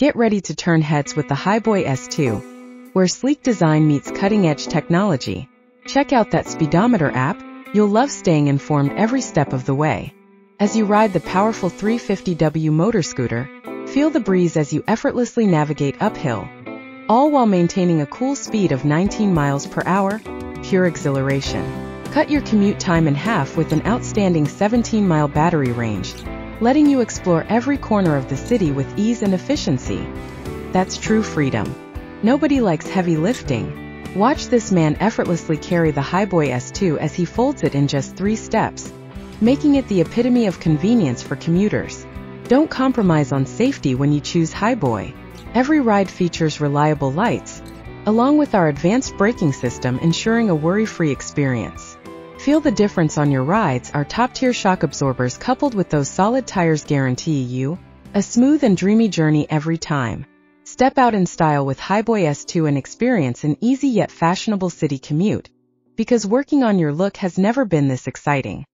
Get ready to turn heads with the Hiboy S2, where sleek design meets cutting-edge technology. Check out that speedometer app, you'll love staying informed every step of the way. As you ride the powerful 350W motor scooter, feel the breeze as you effortlessly navigate uphill, all while maintaining a cool speed of 19 miles per hour, pure exhilaration. Cut your commute time in half with an outstanding 17-mile battery range, letting you explore every corner of the city with ease and efficiency. That's true freedom. Nobody likes heavy lifting. Watch this man effortlessly carry the Hiboy S2 as he folds it in just three steps, making it the epitome of convenience for commuters. Don't compromise on safety when you choose Hiboy. Every ride features reliable lights, along with our advanced braking system ensuring a worry-free experience. Feel the difference on your rides, our top-tier shock absorbers coupled with those solid tires guarantee you a smooth and dreamy journey every time. Step out in style with Hiboy S2 and experience an easy yet fashionable city commute, because working on your look has never been this exciting.